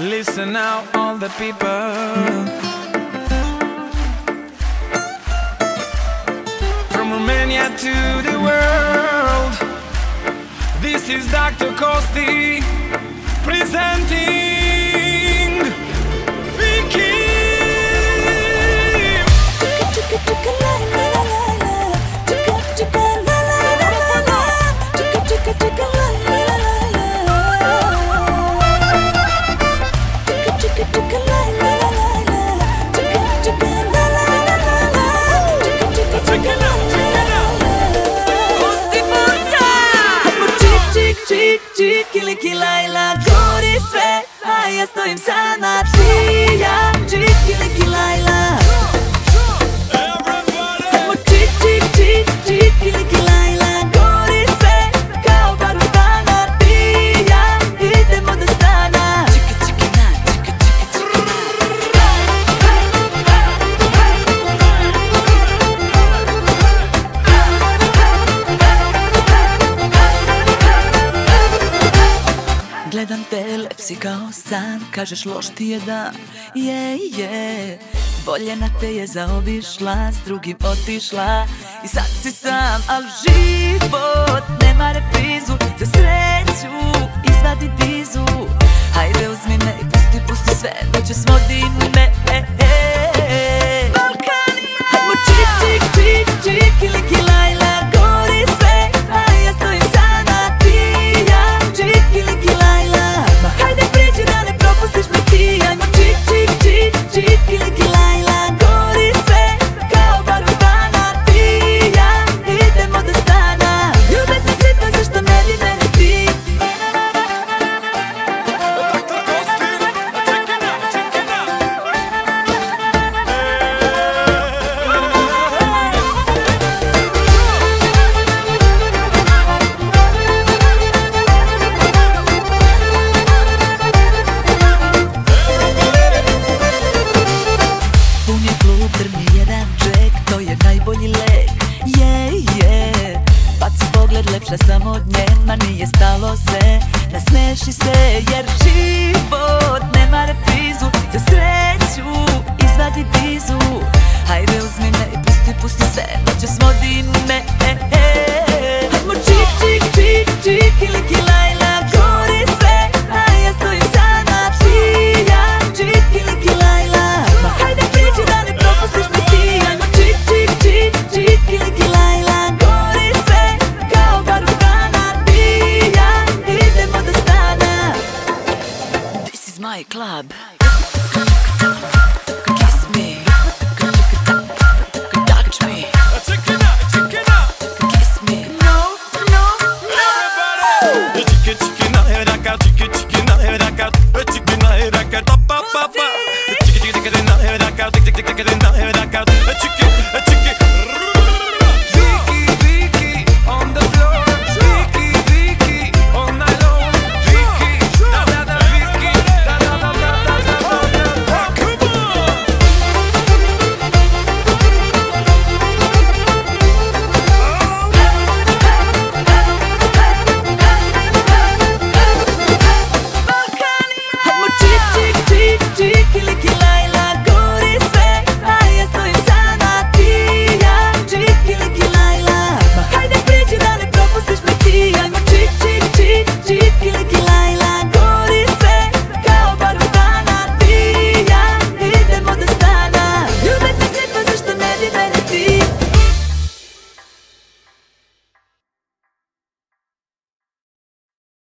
Listen now, all the people. From Romania to the world. This is Dr. Costi ja stojim sana Ti ja, džip, si kao san Kažeš loš ti je dan, je, je Bolje na te je zaobišla S drugim otišla. I sad si sam, al život Nema je najbolji lek. Je, je, baci pogled, lepša sam od nje, ma nije stalo se. Nasmeši se jer život nema reprizu Za sreću izvadi vizu Hajde uzmi me i pusti, pusti sve, noće svodi me vibe. Kiss me. Touch me. Kiss me. No, no, no. Everybody. Chicken, chicken, raka, chicken, chicken, raka, chicken, raka, pa pa pa. Chicken, chicken, raka, chicken, chicken, raka.